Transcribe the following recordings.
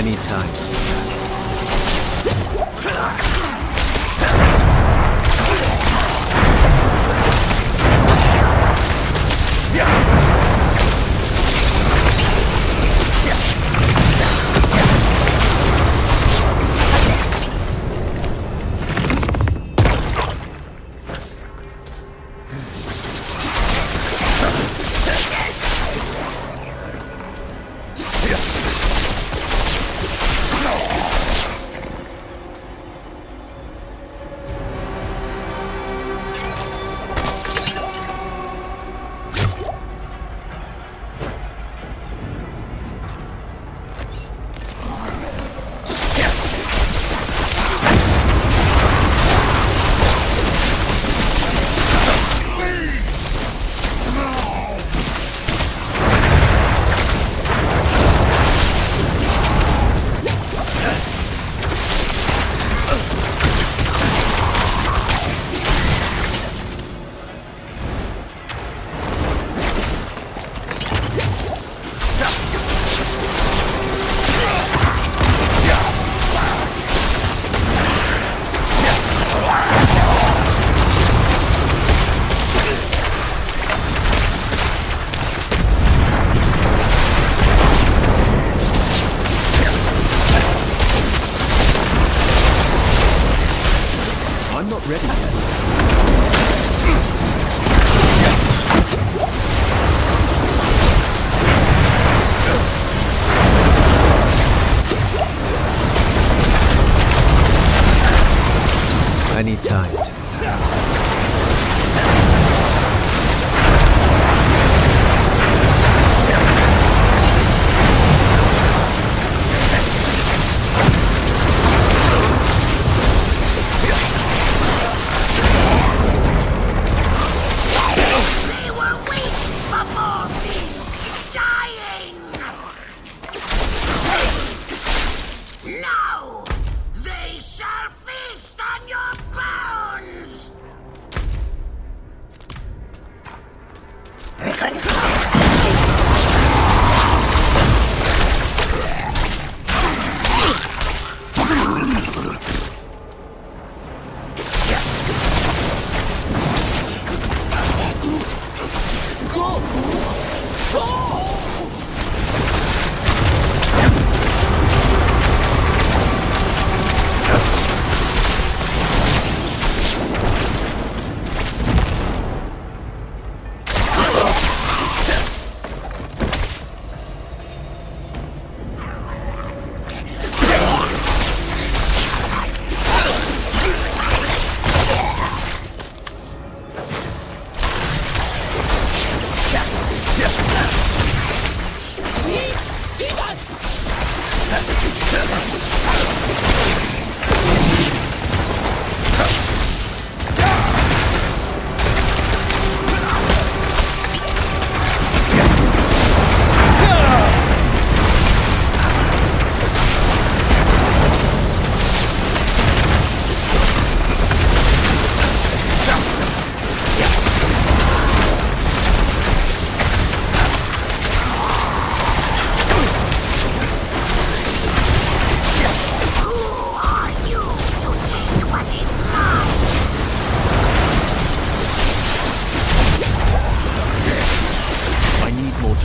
anytime. I'm not ready yet. I need time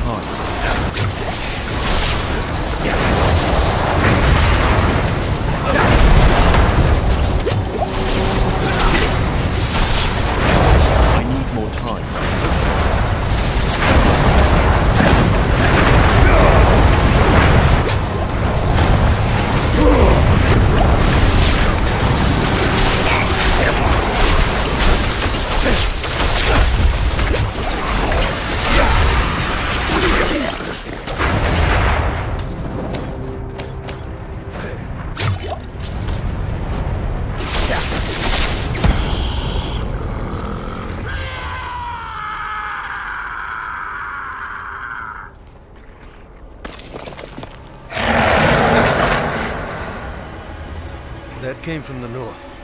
time. came from the north.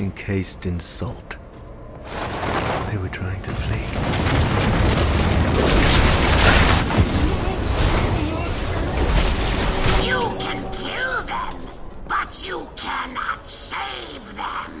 encased in salt. They were trying to flee. You can kill them, but you cannot save them.